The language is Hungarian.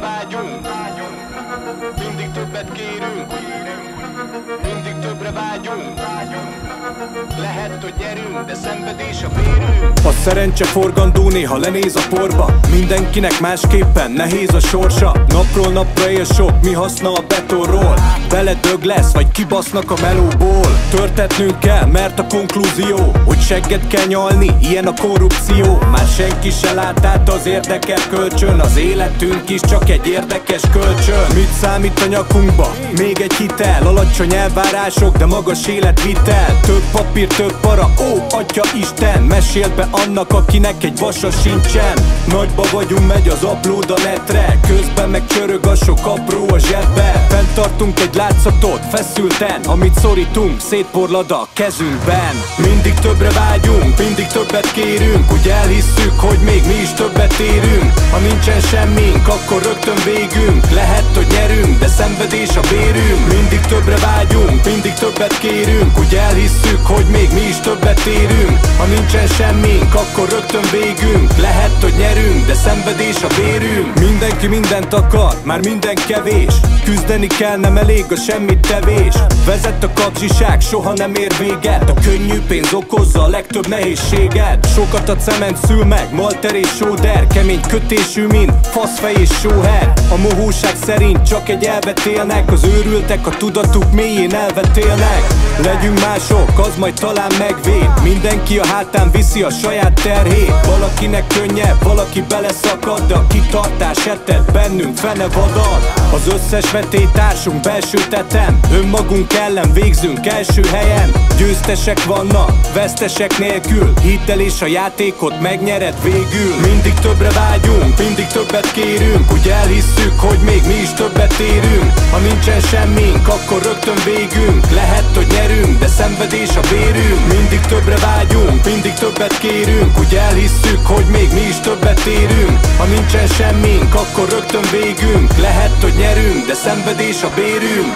vágyunk. Mindig többet kérünk. Mindig többre vágyunk. Lehet, hogy nyerünk, de szenvedés a vérünk szerencse forgandó néha lenéz a porba. Mindenkinek másképpen nehéz a sorsa. Napról napra él sok, mi haszna a betonról. Beledög lesz, vagy kibasznak a melóból. Törtetnünk kell, mert a konklúzió Hogy segget kell nyalni, ilyen a korrupció. Már senki se lát át az érdekel kölcsön. Az életünk is csak egy érdekes kölcsön. Mit számít a nyakunkba? Még egy hitel, alacsony elvárások, de magas életvitel. Több papír, több para, ó, atya Isten Mesél be annak, akinek egy vasa sincsen. Nagyba vagyunk, megy az upload a netre Közben meg csörög a sok apró a zsebbe. Fenntartunk egy látszatot, feszülten. Amit szorítunk, szétporlad a kezünkben. Mindig többre vágyunk, mindig többet kérünk. Úgy elhisszük, hogy még mi is többet érünk. Ha nincsen semmink, akkor rögtön végünk. Lehet, hogy nyerünk, de szenvedés a bérünk. Mindig többre vágyunk, mindig többet kérünk. Úgy elhisszük, hogy még mi is többet érünk Ha nincsen semmink, akkor rögtön végünk. Lehet, hogy nyerünk, de szenvedés a bérünk. Mindenki mindent akar, már minden kevés. Küzdeni kell, nem elég a semmit tevés. Vezet a kapzsiság, soha nem ér véget. A könnyű pénz okozza a legtöbb nehézséget. Sokat a cement szül meg, malter és sóder Kemény kötésű, mint faszfej és sóher A mohóság szerint csak egy elvet élnek. Az őrültek a tudatuk mélyén elvetélnek Legyünk mások, az majd talán megvéd Mindenki a hátán viszi a saját terhét. Valakinek könnyebb, valaki beleszakad De a kitartás etet bennünk fene vadad. Az összes vetétársunk belső tetem Önmagunk ellen végzünk első helyen. Győztesek vannak, vesztesek nélkül. Hitel és a játékot megnyered végül. Mindig többre vágyunk, mindig többet kérünk. Úgy elhisszük, hogy még mi is többet érünk. Ha nincsen semmink, akkor rögtön végünk. Lehet, szenvedés a bérünk. Mindig többre vágyunk, mindig többet kérünk. Úgy elhisszük, hogy még mi is többet érünk. Ha nincsen semmink, akkor rögtön végünk. Lehet, hogy nyerünk, de szenvedés a bérünk